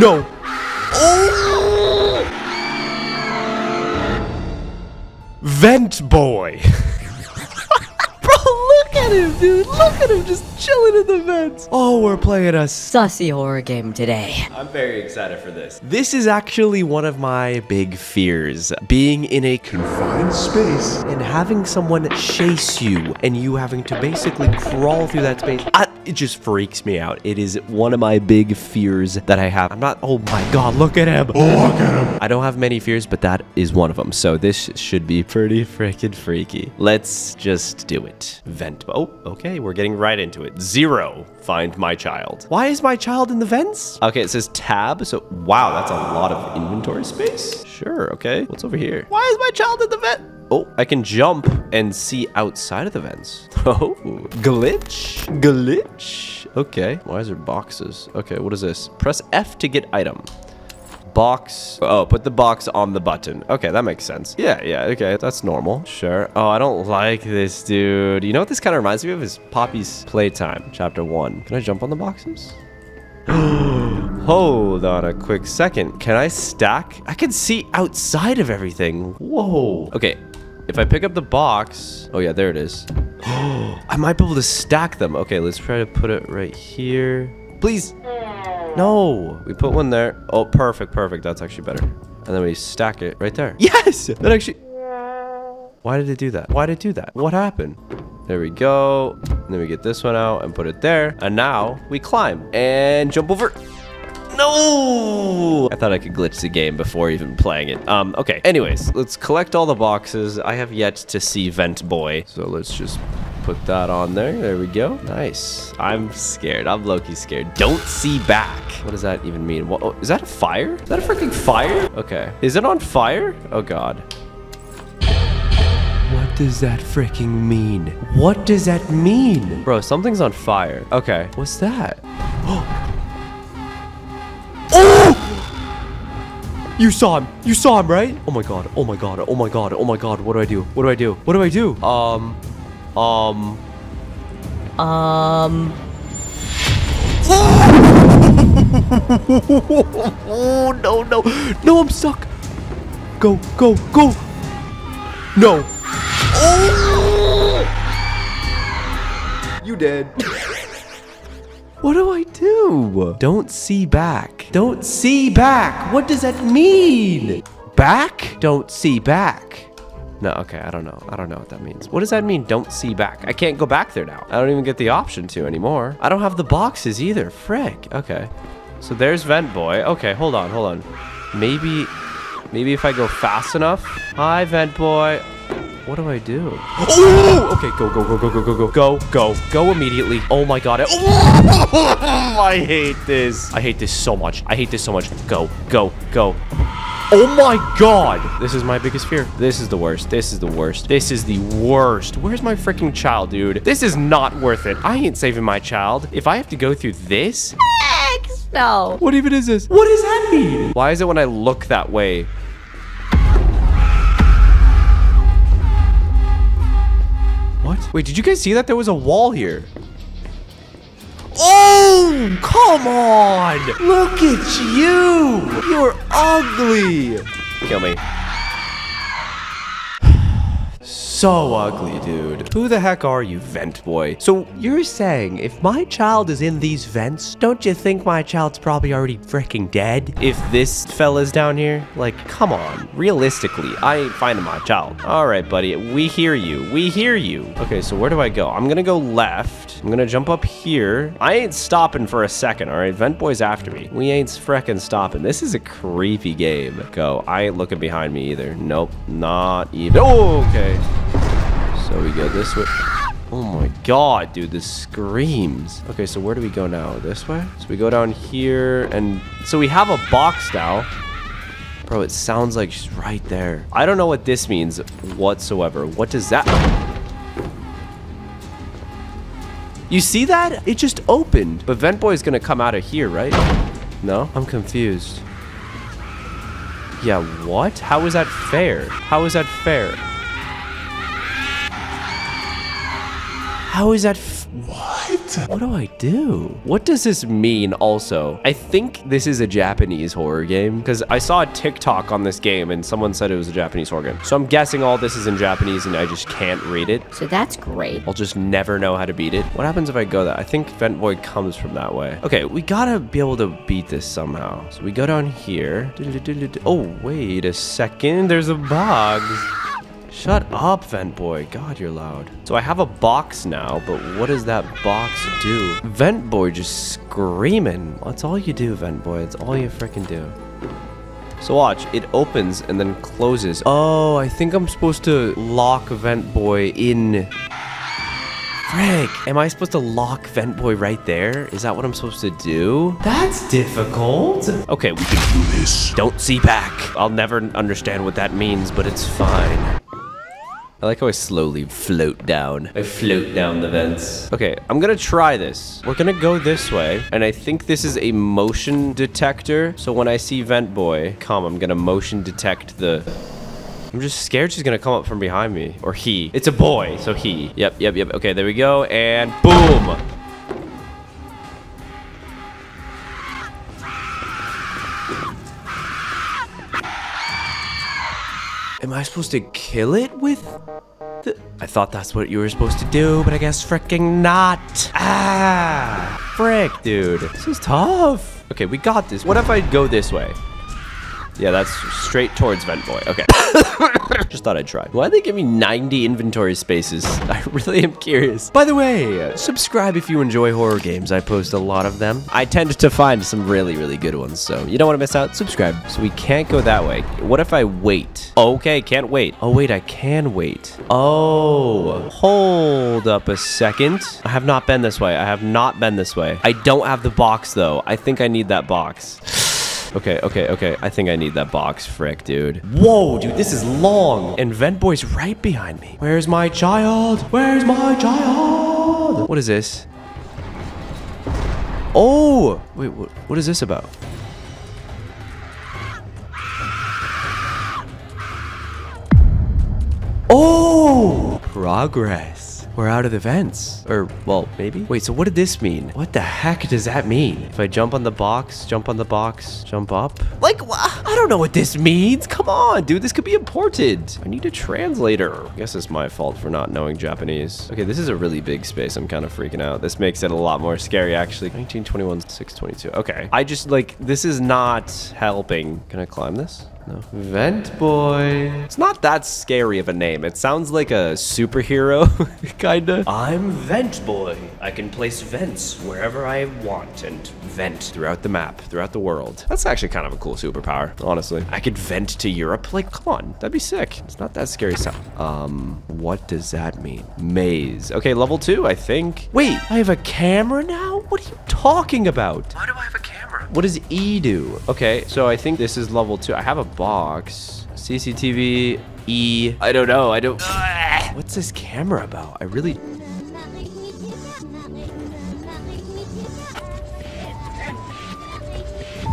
No. Oh! Vent boy. Bro, look at him, dude. Look at him just chilling in the vents. Oh, we're playing a Sussy horror game today. I'm very excited for this. This is actually one of my big fears. Being in a confined space and having someone chase you and you having to basically crawl through that space. I, it just freaks me out. It is one of my big fears that I have. I'm not, oh my god, look at him. Oh, look at him. I don't have many fears, but that is one of them. So this should be pretty freaking freaky. Let's just do it. Vent. Oh, Oh, okay, we're getting right into it. Zero. Find my child. Why is my child in the vents? Okay, it says tab. So, wow, that's a lot of inventory space. Sure, okay. What's over here? Why is my child in the vent? Oh, I can jump and see outside of the vents. Oh, glitch, glitch. Okay, why is there boxes? Okay, what is this? Press F to get item. Box. Oh, put the box on the button. Okay, that makes sense. Yeah, yeah, okay, that's normal. Sure. Oh, I don't like this, dude. You know what this kind of reminds me of is Poppy's Playtime, chapter one. Can I jump on the boxes? Hold on a quick second. Can I stack? I can see outside of everything. Whoa. Okay, if I pick up the box, oh yeah, there it is. I might be able to stack them. Okay, let's try to put it right here. Please. No, we put one there. Oh, perfect, perfect. That's actually better. And then we stack it right there. Yes, that actually. Why did it do that? Why did it do that? What happened? There we go. And then we get this one out and put it there. And now we climb and jump over. No! I thought I could glitch the game before even playing it. Um, okay. Anyways, let's collect all the boxes. I have yet to see Vent Boy. So let's just put that on there. There we go. Nice. I'm scared. I'm Loki scared. Don't see back. What does that even mean? What, oh, is that a fire? Is that a freaking fire? Okay. Is it on fire? Oh, God. What does that freaking mean? What does that mean? Bro, something's on fire. Okay. What's that? Oh, you saw him. You saw him, right? Oh my god. Oh my god. Oh my god. Oh my god. What do I do? What do I do? What do I do? Um. Um. Um, Oh no no no! I'm stuck. Go go go! No. Oh! You dead. What do I do? Don't see back. Don't see back. What does that mean? Back? Don't see back. No, okay, I don't know. I don't know what that means. What does that mean, don't see back? I can't go back there now. I don't even get the option to anymore. I don't have the boxes either. Frick. Okay. So there's Vent Boy. Okay, hold on, hold on. Maybe, maybe if I go fast enough. Hi, Vent Boy. What do I do? Oh! Okay, go, go, go, go, go, go, go, go, go, go immediately. Oh my god. Oh, I hate this. I hate this so much. I hate this so much. Go, go, go. Oh my god! This is my biggest fear. This is the worst. This is the worst. This is the worst. Where's my freaking child, dude? This is not worth it. I ain't saving my child. If I have to go through this? X no. What even is this? What does that mean? Why is it when I look that way? What? Wait, did you guys see that? There was a wall here. Oh, come on! Look at you! You're ugly! Kill me. So ugly, dude. Who the heck are you, vent boy? So you're saying if my child is in these vents, don't you think my child's probably already freaking dead? If this fella's down here? Like, come on. Realistically, I ain't finding my child. All right, buddy. We hear you. We hear you. Okay, so where do I go? I'm gonna go left. I'm gonna jump up here. I ain't stopping for a second, all right? Vent boy's after me. We ain't freckin' stopping. This is a creepy game. Go. I ain't looking behind me either. Nope, not even. Okay. So we go this way. Oh my god, dude, this screams. Okay, so where do we go now? This way? So we go down here, and so we have a box now. Bro, it sounds like she's right there. I don't know what this means whatsoever. What does that... You see that? It just opened. But Vent Boy is gonna come out of here, right? No? I'm confused. Yeah, what? How is that fair? How is that fair? How is that? What? What do I do? What does this mean also? I think this is a Japanese horror game because I saw a TikTok on this game and someone said it was a Japanese horror game. So I'm guessing all this is in Japanese and I just can't read it. So that's great. I'll just never know how to beat it. What happens if I go that? I think Vent Boy comes from that way. Okay, we gotta be able to beat this somehow. So we go down here. Oh, wait a second. There's a box. Shut up, Vent Boy. God, you're loud. So I have a box now, but what does that box do? Vent Boy just screaming. That's all you do, Vent Boy. It's all you freaking do. So watch, it opens and then closes. Oh, I think I'm supposed to lock Vent Boy in. Frick, am I supposed to lock Vent Boy right there? Is that what I'm supposed to do? That's difficult. Okay, we can do this. Don't see back. I'll never understand what that means, but it's fine. I like how I slowly float down. I float down the vents. Okay, I'm gonna try this. We're gonna go this way, and I think this is a motion detector. So when I see Vent Boy come, I'm gonna motion detect the... I'm just scared she's gonna come up from behind me. Or he. It's a boy, so he. Yep, yep, yep. Okay, there we go, and boom! Am I supposed to kill it with the... I thought that's what you were supposed to do, but I guess freaking not. Ah, frick, dude. This is tough. Okay, we got this. What if I go this way? Yeah, that's straight towards Vent Boy. Okay. Just thought I'd try. Why they give me 90 inventory spaces? I really am curious. By the way, uh, subscribe if you enjoy horror games. I post a lot of them. I tend to find some really, really good ones, so you don't want to miss out. Subscribe. So we can't go that way. What if I wait? Okay, can't wait. Oh, wait, I can wait. Oh, hold up a second. I have not been this way. I have not been this way. I don't have the box, though. I think I need that box. Okay, okay, okay. I think I need that box. Frick, dude. Whoa, dude, this is long. And Vent Boy's right behind me. Where's my child? Where's my child? What is this? Oh! Wait, what, what is this about? Oh! Progress. We're out of the vents. Or, well, maybe? Wait, so what did this mean? What the heck does that mean? If I jump on the box, jump on the box, jump up? Like, I don't know what this means. Come on, dude. This could be important. I need a translator. I guess it's my fault for not knowing Japanese. Okay, this is a really big space. I'm kind of freaking out. This makes it a lot more scary, actually. 1921, 622. Okay. I just, like, this is not helping. Can I climb this? No. Vent Boy. It's not that scary of a name. It sounds like a superhero, kinda. I'm Vent Boy. I can place vents wherever I want and vent throughout the map, throughout the world. That's actually kind of a cool superpower, honestly. I could vent to Europe. Like, come on. That'd be sick. It's not that scary sound. Um, what does that mean? Maze. Okay, level two, I think. Wait, I have a camera now? What are you talking about? Why do I have a camera? What does E do? Okay, so I think this is level two. I have a box. CCTV, E. I don't know. I don't. Ugh. What's this camera about? I really.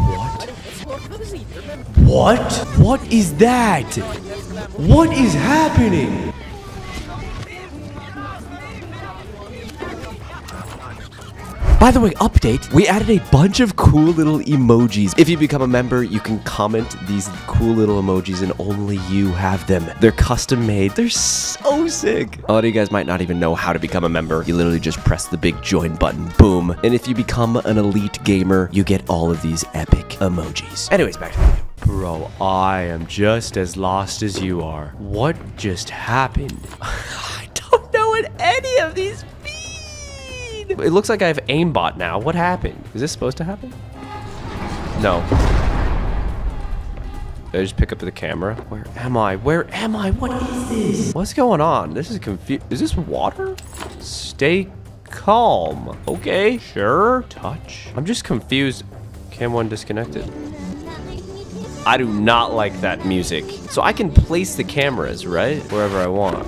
What? What? What is that? What is happening? By the way, update, we added a bunch of cool little emojis. If you become a member, you can comment these cool little emojis and only you have them. They're custom made. They're so sick. A lot of you guys might not even know how to become a member. You literally just press the big join button. Boom. And if you become an elite gamer, you get all of these epic emojis. Anyways, back to the video. Bro, I am just as lost as you are. What just happened? I don't know what any of these It looks like I have aimbot now. What happened? Is this supposed to happen? No. Did I just pick up the camera? Where am I? Where am I? What is this? What's going on? This is confused. Is this water? Stay calm. Okay, sure. Touch. I'm just confused. Cam one disconnected. I do not like that music. So I can place the cameras, right? Wherever I want.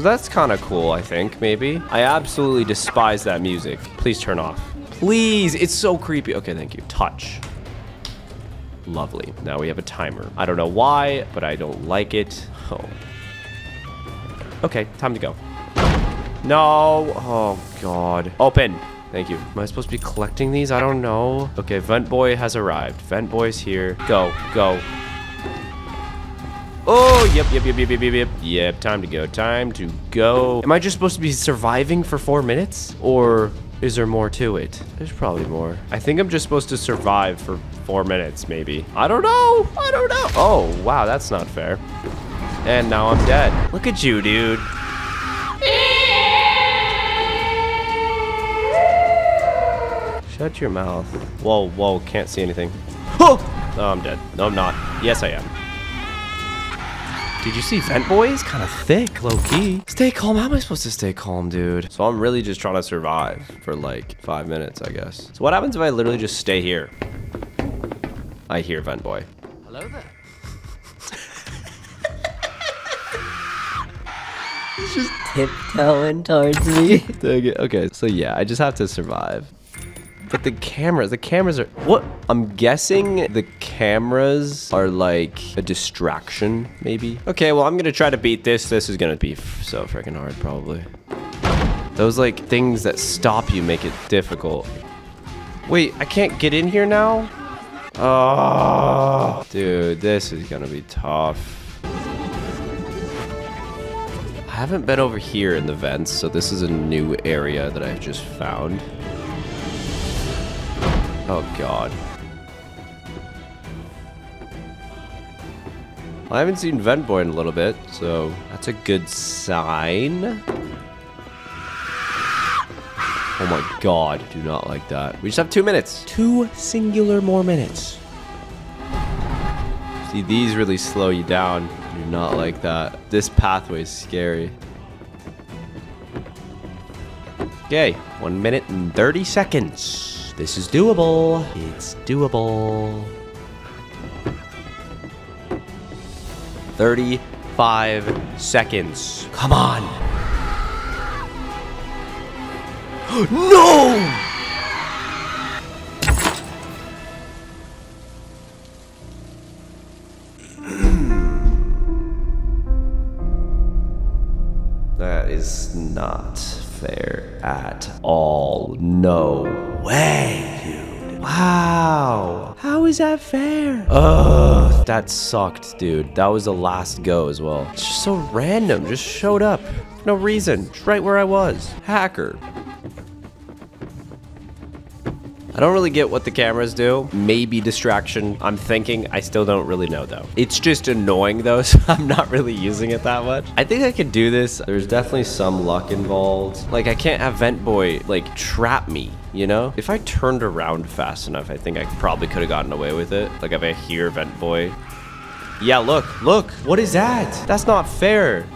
So that's kind of cool, I think, maybe. I absolutely despise that music. Please turn off. Please, it's so creepy. Okay, thank you. Touch. Lovely. Now we have a timer. I don't know why, but I don't like it. Oh. Okay, time to go. No. Oh, God. Open. Thank you. Am I supposed to be collecting these? I don't know. Okay, Vent Boy has arrived. Vent Boy's here. Go, go. Oh, yep, yep, yep, yep, yep, yep, yep. Yep, time to go. Time to go. Am I just supposed to be surviving for four minutes? Or is there more to it? There's probably more. I think I'm just supposed to survive for four minutes, maybe. I don't know. I don't know. Oh, wow, that's not fair. And now I'm dead. Look at you, dude. Shut your mouth. Whoa, whoa, can't see anything. Oh! oh, I'm dead. No, I'm not. Yes, I am. Did you see Vent Boy? He's kind of thick, low key. Stay calm. How am I supposed to stay calm, dude? So I'm really just trying to survive for like five minutes, I guess. So what happens if I literally just stay here? I hear Vent Boy. Hello there. He's just tiptoeing towards me. Dang it. Okay, so yeah, I just have to survive. But the cameras, the cameras are, what? I'm guessing the cameras are like a distraction, maybe? Okay, well, I'm gonna try to beat this. This is gonna be so freaking hard, probably. Those like things that stop you make it difficult. Wait, I can't get in here now? Oh, dude, this is gonna be tough. I haven't been over here in the vents, so this is a new area that I've just found. Oh god. I haven't seen Vent Boy in a little bit, so that's a good sign. Oh my god, do not like that. We just have two minutes. Two singular more minutes. See, these really slow you down. Do not like that. This pathway is scary. Okay, one minute and 30 seconds. This is doable. It's doable. 35 seconds. Come on. no! that is not fair at all. No way, dude. Wow. How is that fair? Ugh, that sucked, dude. That was the last go as well. It's just so random. Just showed up. No reason. Just right where I was. Hacker. I don't really get what the cameras do. Maybe distraction. I'm thinking. I still don't really know though. It's just annoying though, so I'm not really using it that much. I think I could do this. There's definitely some luck involved. Like I can't have Vent Boy like trap me, you know? If I turned around fast enough, I think I probably could have gotten away with it. Like if I hear Vent Boy. Yeah, look, look. What is that? That's not fair.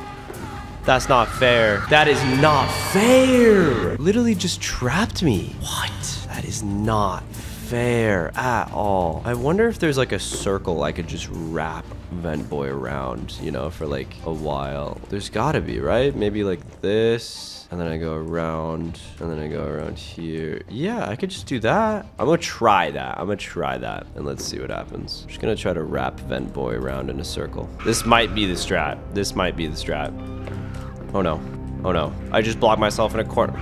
That's not fair. That is not fair. Literally just trapped me. What? That is not fair at all. I wonder if there's like a circle I could just wrap Vent Boy around, you know, for like a while. There's gotta be, right? Maybe like this. And then I go around, and then I go around here. Yeah, I could just do that. I'm gonna try that. I'm gonna try that, and let's see what happens. I'm just gonna try to wrap Vent Boy around in a circle. This might be the strat. This might be the strat. Oh no. Oh no. I just blocked myself in a corner.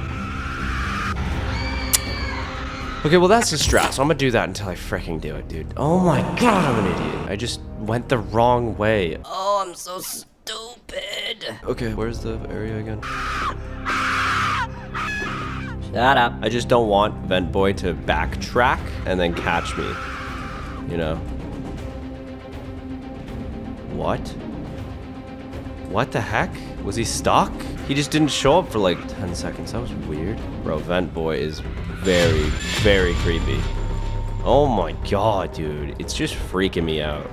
Okay, well that's the strat, so I'm gonna do that until I freaking do it, dude. Oh my god, I'm an idiot. I just went the wrong way. Oh, I'm so stupid. Okay, where's the area again? Shut up. I just don't want Vent Boy to backtrack and then catch me. You know? What? What the heck? Was he stuck? He just didn't show up for like 10 seconds. That was weird. Bro, Vent Boy is very, very creepy. Oh my god, dude. It's just freaking me out.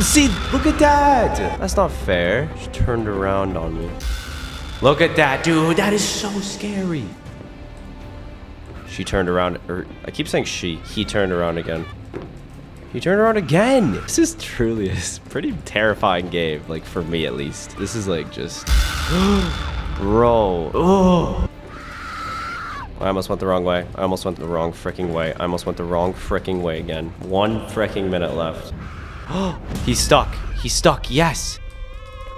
See, look at that! That's not fair. She turned around on me. Look at that, dude. That is so scary. She turned around, or I keep saying she. He turned around again. He turned around again. This is truly a pretty terrifying game, like for me at least. This is like just, bro. Oh. I almost went the wrong way. I almost went the wrong freaking way. I almost went the wrong freaking way again. One freaking minute left. He's stuck. He's stuck. Yes.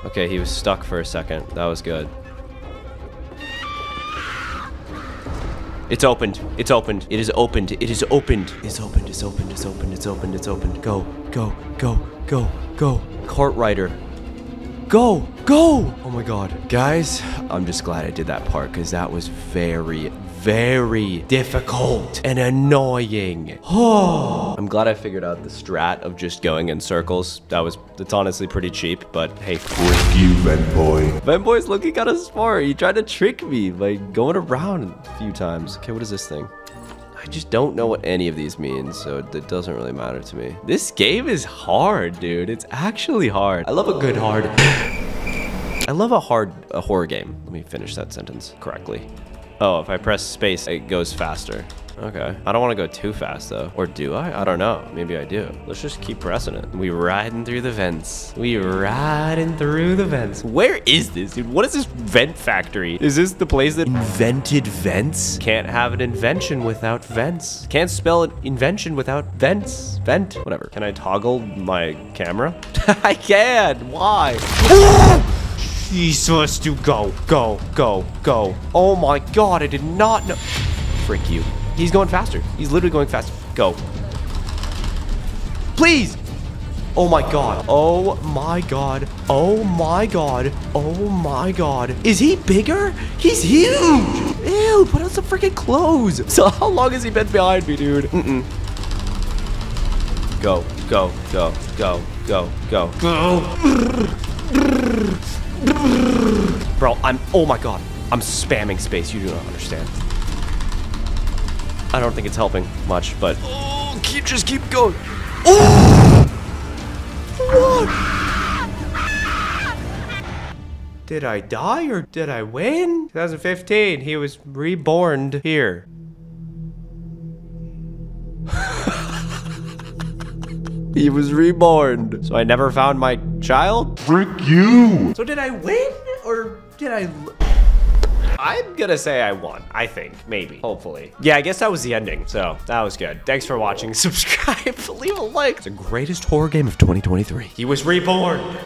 Okay, he was stuck for a second. That was good. It's opened. It's opened. It is opened. It is opened. It's opened. It's opened. It's opened. It's opened. It's opened. Go, go, go, go, go. Cart rider. Go, go. Oh my god. Guys, I'm just glad I did that part because that was very, very difficult and annoying. Oh. I'm glad I figured out the strat of just going in circles. That was, it's honestly pretty cheap, but hey. Frick you, Vent Boy. Venboy's looking kind of smart. He tried to trick me by going around a few times. Okay, what is this thing? I just don't know what any of these mean, so it doesn't really matter to me. This game is hard, dude. It's actually hard. I love a good hard. I love a hard a horror game. Let me finish that sentence correctly. Oh, if I press space, it goes faster. Okay. I don't want to go too fast, though. Or do I? I don't know. Maybe I do. Let's just keep pressing it. We riding through the vents. We riding through the vents. Where is this, dude? What is this vent factory? Is this the place that invented vents? Can't have an invention without vents. Can't spell an invention without vents. Vent. Whatever. Can I toggle my camera? I can. Why? Jesus, to go, go, go, go. Oh my god, I did not know. Frick you. He's going faster. He's literally going faster. Go. Please. Oh my god. Oh my god. Oh my god. Oh my god. Is he bigger? He's huge. Ew, put on some freaking clothes. So how long has he been behind me, dude? Mm-mm. Go, go, go, go, go, go, go. Bro, I'm, oh my god. I'm spamming space. You do not understand. I don't think it's helping much, but oh, keep just keep going. Oh! What? Did I die or did I win? 2015, he was reborn here. He was reborn. So I never found my child? Frick you. So did I win or did I? I'm gonna say I won. I think, maybe, hopefully. Yeah, I guess that was the ending. So that was good. Thanks for watching. Subscribe, leave a like. It's the greatest horror game of 2023. He was reborn.